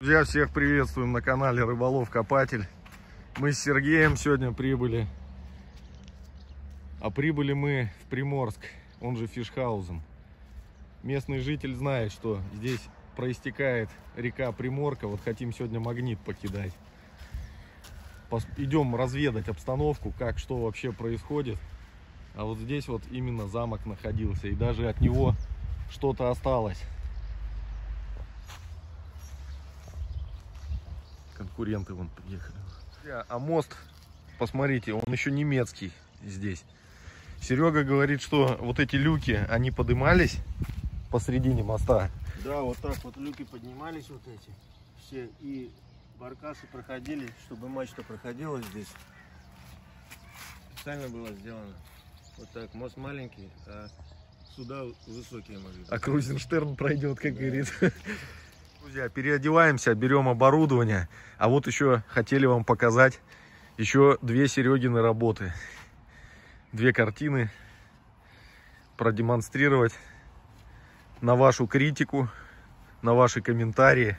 Друзья, всех приветствуем на канале Рыболов Копатель. Мы с Сергеем сегодня прибыли. А прибыли мы в Приморск, он же Фишхаузен. Местный житель знает, что здесь проистекает река Приморка. Вот хотим сегодня магнит покидать. Идем разведать обстановку, как, что вообще происходит. А вот здесь вот именно замок находился. И даже от него что-то осталось. Конкуренты вон приехали. А мост, посмотрите, он еще немецкий здесь. Серега говорит, что вот эти люки, они подымались посредине моста. Да, вот так вот люки поднимались вот эти все и баркасы проходили, чтобы мачта проходила здесь. Специально было сделано. Вот так, мост маленький, а суда высокие могли. А Крузенштерн пройдет, как Да. говорит. Друзья, переодеваемся, берем оборудование. А вот еще хотели вам показать еще две Серегины работы. Две картины. Продемонстрировать на вашу критику, на ваши комментарии.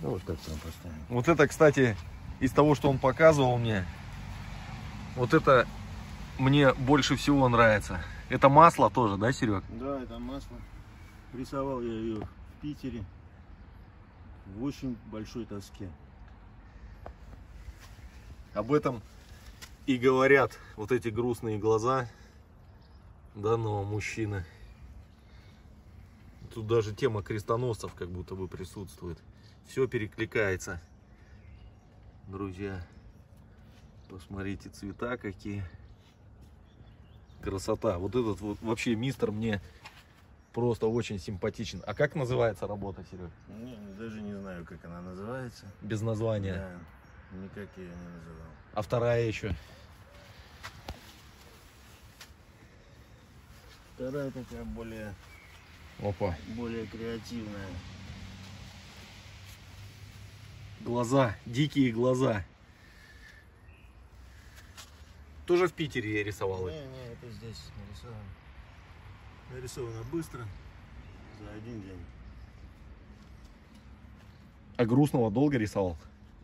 Да вот так там поставим. Вот это, кстати, из того, что он показывал мне, вот это мне больше всего нравится. Это масло тоже, да, Серег? Да, это масло. Рисовал я ее Питере в очень большой тоске. Об этом и говорят вот эти грустные глаза данного мужчины. Тут даже тема крестоносцев как будто бы присутствует. Все перекликается. Друзья, посмотрите, цвета какие. Красота. Вот этот вот вообще мистер мне просто очень симпатичен. А как называется работа, Серег? Не, даже не знаю, как она называется. Без названия. Да, никак я ее не называл. А вторая еще. Вторая такая более, Опа. более креативная. Глаза, дикие глаза. Тоже в Питере я рисовал. Не, не, это здесь нарисовано. Нарисовано быстро, за один день. А грустного долго рисовал?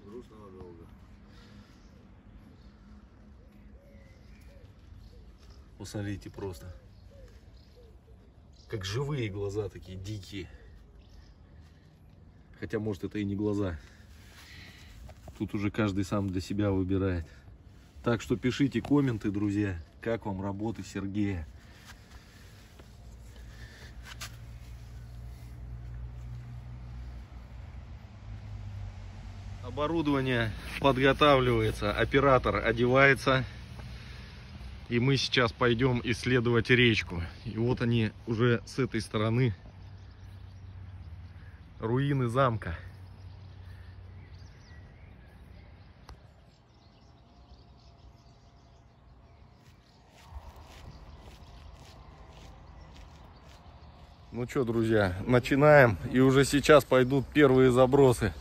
Грустного долго. Посмотрите просто. Как живые глаза такие дикие. Хотя, может, это и не глаза. Тут уже каждый сам для себя выбирает. Так что пишите комменты, друзья, как вам работы Сергея. Оборудование подготавливается, оператор одевается. И мы сейчас пойдем исследовать речку. И вот они уже с этой стороны. Руины замка. Ну что, друзья, начинаем. И уже сейчас пойдут первые забросы.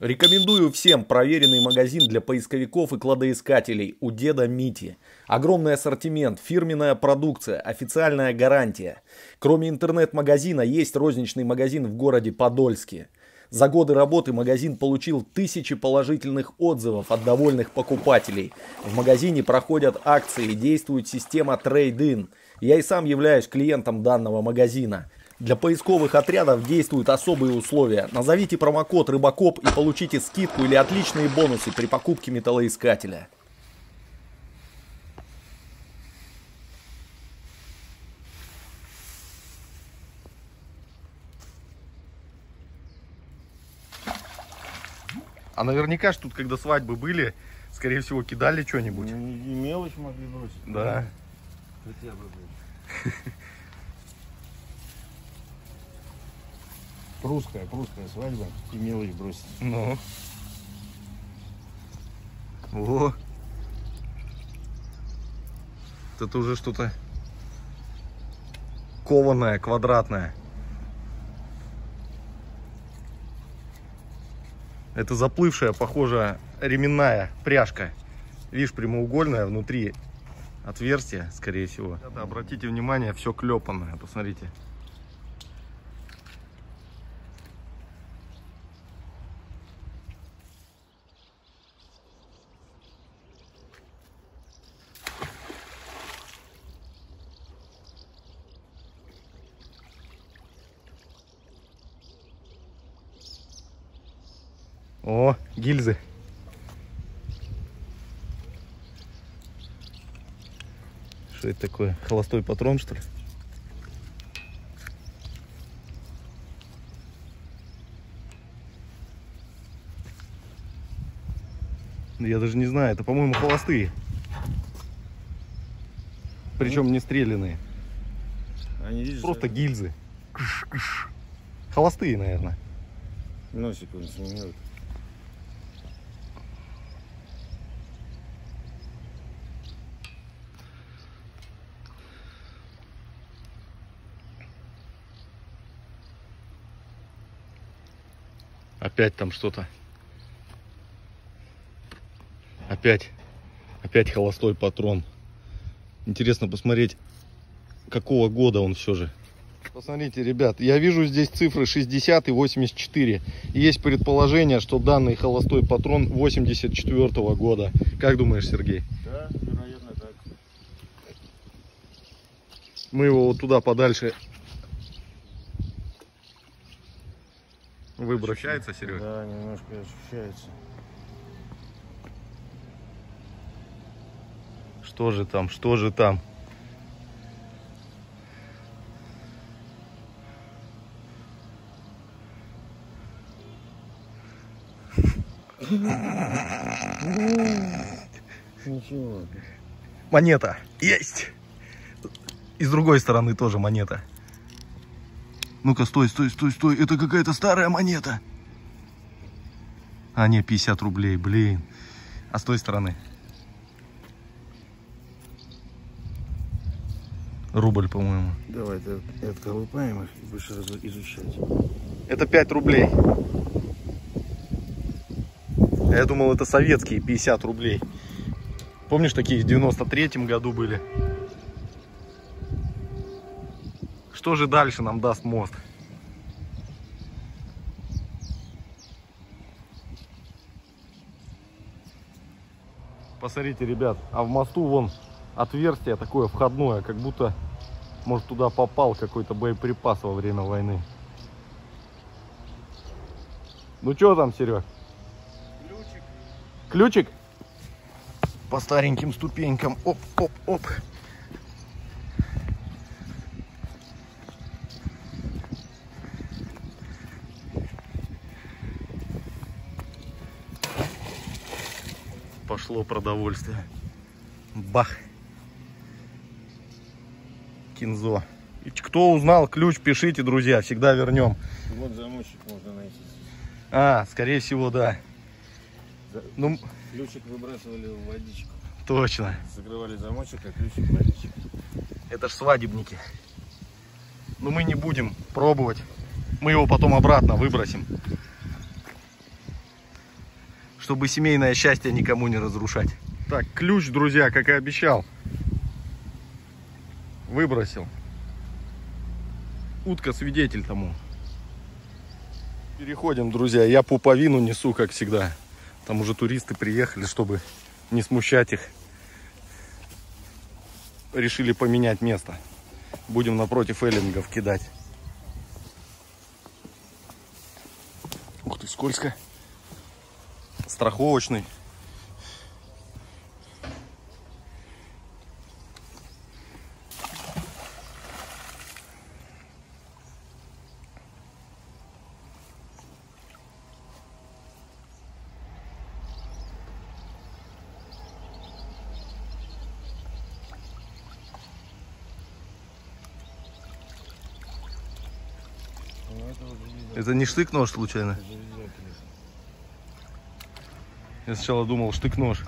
Рекомендую всем проверенный магазин для поисковиков и кладоискателей у деда Мити. Огромный ассортимент, фирменная продукция, официальная гарантия. Кроме интернет-магазина есть розничный магазин в городе Подольске. За годы работы магазин получил тысячи положительных отзывов от довольных покупателей. В магазине проходят акции, действует система Trade-in. Я и сам являюсь клиентом данного магазина. Для поисковых отрядов действуют особые условия. Назовите промокод Рыбакоп и получите скидку или отличные бонусы при покупке металлоискателя. А наверняка ж тут, когда свадьбы были, скорее всего, кидали что-нибудь. Ну, и мелочь могли бросить. Да. Хотя бы, блин. Прусская, прусская свадьба и милый бросить. Ну. Во. Это уже что-то кованое, квадратное. Это заплывшая, похоже, ременная пряжка. Видишь, прямоугольная, внутри отверстие, скорее всего. Ребята, обратите внимание, все клепанное, посмотрите. О, гильзы. Что это такое? Холостой патрон, что ли? Я даже не знаю, это, по-моему, холостые. Причем не стрелянные. Они, видишь, Просто гильзы. Холостые, наверное. носик он снимет. Опять там что-то. Опять. Опять холостой патрон. Интересно посмотреть, какого года он все же. Посмотрите, ребят, я вижу здесь цифры 60 и 84. И есть предположение, что данный холостой патрон 84 года. Как думаешь, Сергей? Да, вероятно так. Мы его вот туда подальше выбросим. Ощущается, Серега? Да, немножко ощущается. Что же там, что же там? Ничего. Монета. Есть. И с другой стороны тоже монета. Ну-ка, стой, стой, стой, стой. Это какая-то старая монета. А, не, 50 рублей, блин. А с той стороны? Рубль, по-моему. Давай это отколупаем их и будешь раз- изучать. Это 5 рублей. Я думал, это советские 50 рублей. Помнишь, такие в 93-м году были? Что же дальше нам даст мост? Посмотрите, ребят, а в мосту вон отверстие такое входное, как будто, может, туда попал какой-то боеприпас во время войны. Ну что там, Серег? Ключик. Ключик? По стареньким ступенькам. Оп, оп, оп. Пошло продовольствие. Бах. Кинзо. И Кто узнал ключ, пишите, друзья, всегда вернем. Вот замочек можно найти. А, скорее всего, да. За- Ну, Ключик выбрасывали в водичку. точно. Закрывали замочек, а ключик в водичку. Это ж свадебники. Но мы не будем пробовать. Мы его потом обратно выбросим. Чтобы семейное счастье никому не разрушать. Так, ключ, друзья, как и обещал. Выбросил. Утка свидетель тому. Переходим, друзья. Я пуповину несу, как всегда. Там уже туристы приехали, чтобы не смущать их. Решили поменять место. Будем напротив эллингов кидать. Ух ты, скользко. Страховочный. Ну, это не штык-нож случайно? Я сначала думал штык-нож.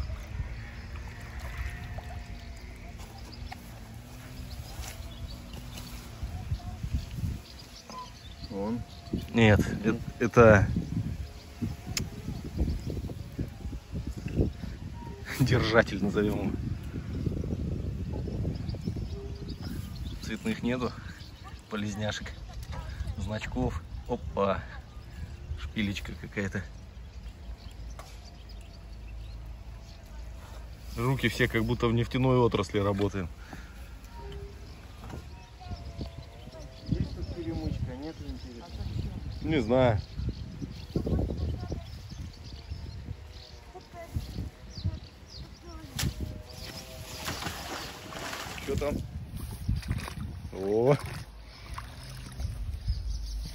Он? Нет, это, это... держатель, назовем. Цветных нету, полезняшек, значков. Опа, шпилечка какая-то. Руки все как будто в нефтяной отрасли работаем. Есть тут перемычка, нет интересно. Не знаю. Что там? О.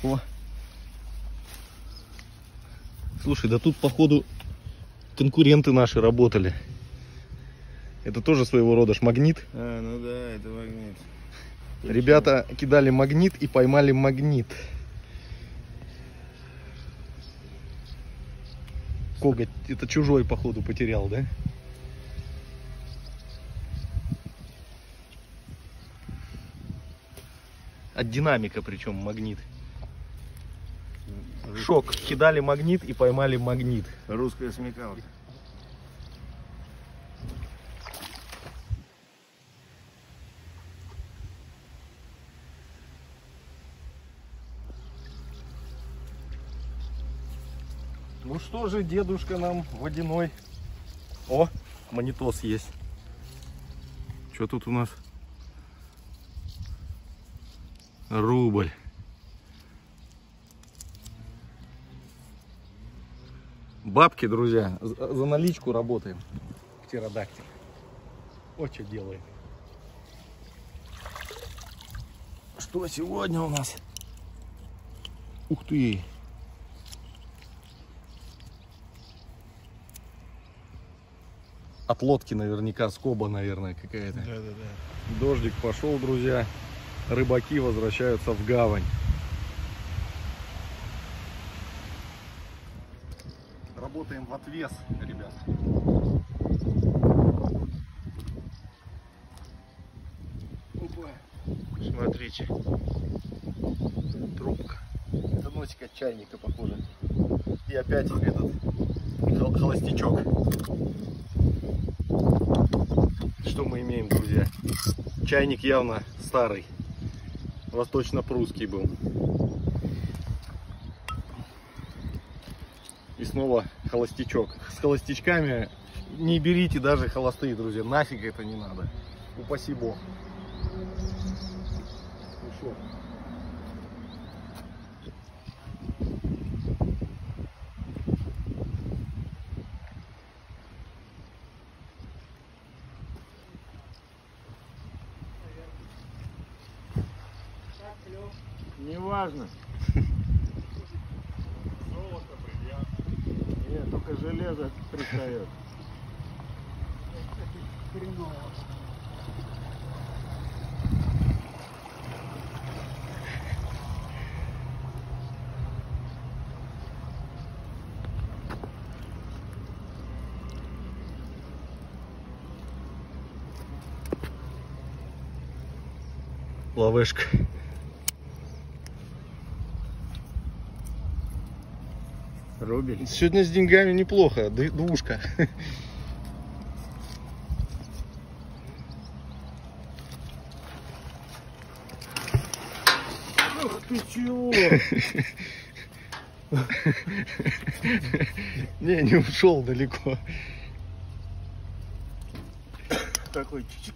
О. Слушай, да тут походу конкуренты наши работали. Это тоже своего рода ж магнит. А, ну да, это магнит. Ребята кидали магнит и поймали магнит. Коготь, это чужой, походу, потерял, да? От динамика причем магнит. Шок. Кидали магнит и поймали магнит. Русская смекалка. Что же, дедушка нам водяной. О, монитос есть. Что тут у нас? Рубль. Бабки, друзья, за наличку работаем. Птеродактиль. Вот что делаем. Что сегодня у нас? Ух ты! От лодки наверняка скоба, наверное, какая-то. Да, да, да. Дождик пошел, друзья. Рыбаки возвращаются в гавань. Работаем в отвес, ребят. Опа. Смотрите. Трубка. Это носик от чайника, похоже. И опять этот хол- холостячок. Что мы имеем, друзья? Чайник явно старый. Восточно-прусский был. И снова холостячок. С холостячками не берите даже холостые, друзья. Нафиг это не надо. Упаси бог. Ну шо? Неважно. Нет, только железо пристает. Ловешка. Рубль. Сегодня с деньгами неплохо. Двушка. Ух ты чего? Не, не ушел далеко. Такой чик-чик,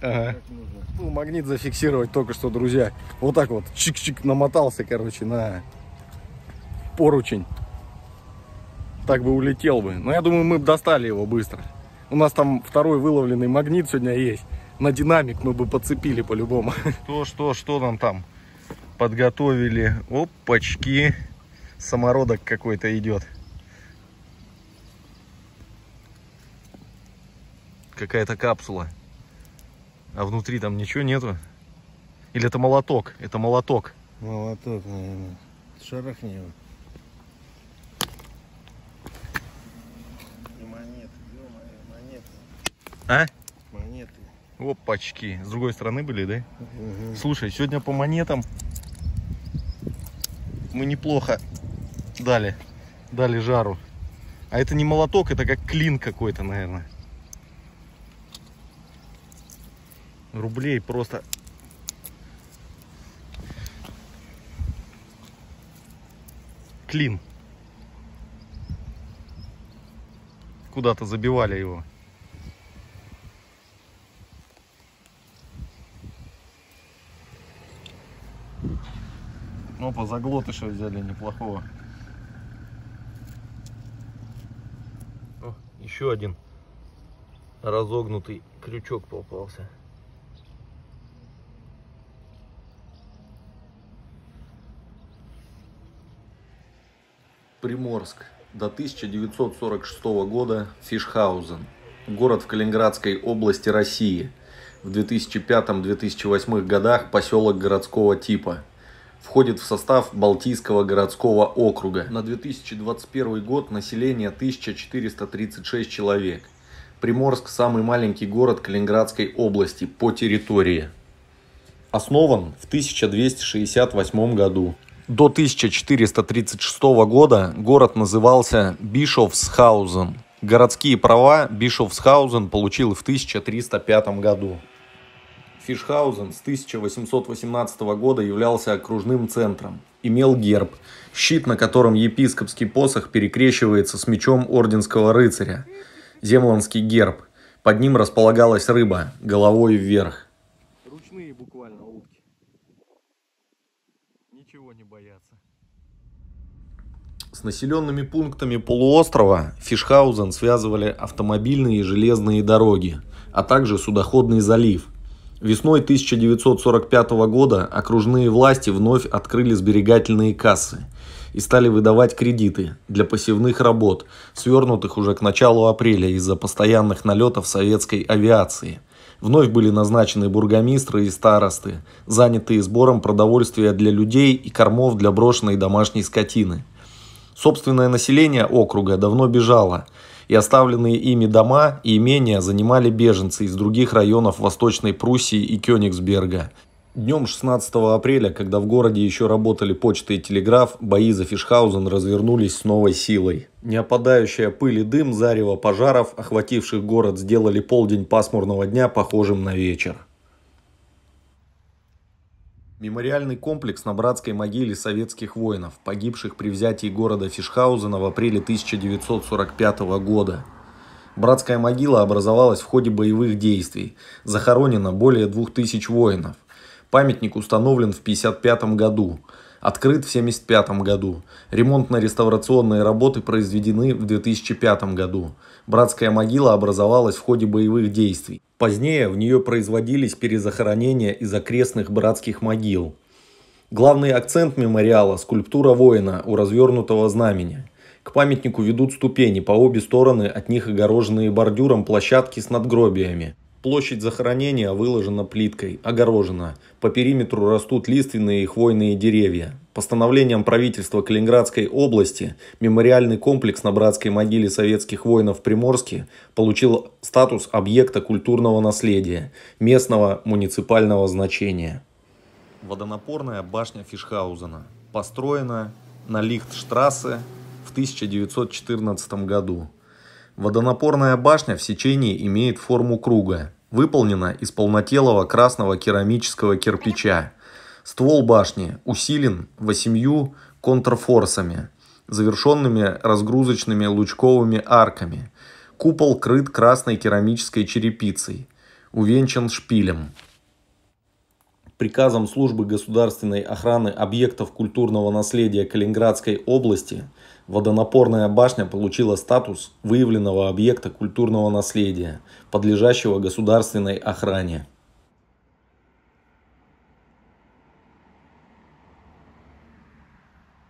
Ага. Ну, магнит зафиксировать только что, друзья. Вот так вот, чик-чик намотался, короче, на поручень. Так бы улетел бы. Но я думаю, мы бы достали его быстро. У нас там второй выловленный магнит сегодня есть. На динамик мы бы подцепили по-любому. Что, что, что нам там подготовили? Опачки. Самородок какой-то идет. Какая-то капсула. А внутри там ничего нету? Или это молоток? Это молоток. Молоток, наверное. Шарахни его. А? Монеты. Опачки. С другой стороны были, да? Угу. Слушай, сегодня по монетам мы неплохо дали. Дали жару. А это не молоток, это как клин какой-то, наверное. Рублей просто клин. Куда-то забивали его. По заглотыша взяли неплохого. О, еще один разогнутый крючок попался. Приморск. До 1946 года Фишхаузен. Город в Калининградской области России. В 2005-2008 годах поселок городского типа. Входит в состав Балтийского городского округа. На 2021 год население 1436 человек. Приморск – самый маленький город Калининградской области по территории. Основан в 1268 году. До 1436 года город назывался Бишофсхаузен. Городские права Бишофсхаузен получил в 1305 году. Фишхаузен с 1818 года являлся окружным центром. Имел герб, щит, на котором епископский посох перекрещивается с мечом орденского рыцаря. Земландский герб. Под ним располагалась рыба, головой вверх. Ручные буквально утки. Ничего не боятся. С населенными пунктами полуострова Фишхаузен связывали автомобильные и железные дороги, а также судоходный залив. Весной 1945 года окружные власти вновь открыли сберегательные кассы и стали выдавать кредиты для посевных работ, свернутых уже к началу апреля из-за постоянных налетов советской авиации. Вновь были назначены бургомистры и старосты, занятые сбором продовольствия для людей и кормов для брошенной домашней скотины. Собственное население округа давно бежало, и оставленные ими дома и имения занимали беженцы из других районов Восточной Пруссии и Кёнигсберга. Днем 16 апреля, когда в городе еще работали почта и телеграф, бои за Фишхаузен развернулись с новой силой. Неопадающая пыль и дым зарево пожаров, охвативших город, сделали полдень пасмурного дня похожим на вечер. Мемориальный комплекс на братской могиле советских воинов, погибших при взятии города Фишхаузена в апреле 1945 года. Братская могила образовалась в ходе боевых действий. Захоронено более 2000 воинов. Памятник установлен в 1955 году. Открыт в 1975 году. Ремонтно-реставрационные работы произведены в 2005 году. Братская могила образовалась в ходе боевых действий. Позднее в нее производились перезахоронения из окрестных братских могил. Главный акцент мемориала – скульптура воина у развернутого знамени. К памятнику ведут ступени, по обе стороны от них огороженные бордюром площадки с надгробиями. Площадь захоронения выложена плиткой, огорожена. По периметру растут лиственные и хвойные деревья. Постановлением правительства Калининградской области мемориальный комплекс на братской могиле советских воинов Приморске получил статус объекта культурного наследия местного муниципального значения. Водонапорная башня Фишхаузена построена на Лихтштрассе в 1914 году. Водонапорная башня в сечении имеет форму круга, выполнена из полнотелого красного керамического кирпича. Ствол башни усилен восемью контрфорсами, завершенными разгрузочными лучковыми арками. Купол крыт красной керамической черепицей, увенчан шпилем. Приказом службы государственной охраны объектов культурного наследия Калининградской области водонапорная башня получила статус выявленного объекта культурного наследия, подлежащего государственной охране.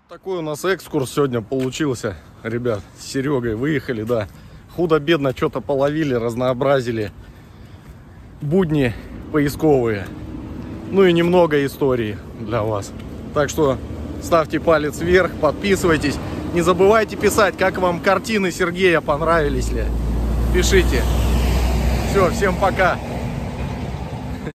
Такой у нас экскурс сегодня получился, ребят, с Серегой выехали, да. Худо-бедно что-то половили, разнообразили будни поисковые. Ну и немного истории для вас. Так что ставьте палец вверх, подписывайтесь. Не забывайте писать, как вам картины Сергея понравились ли. Пишите. Все, всем пока.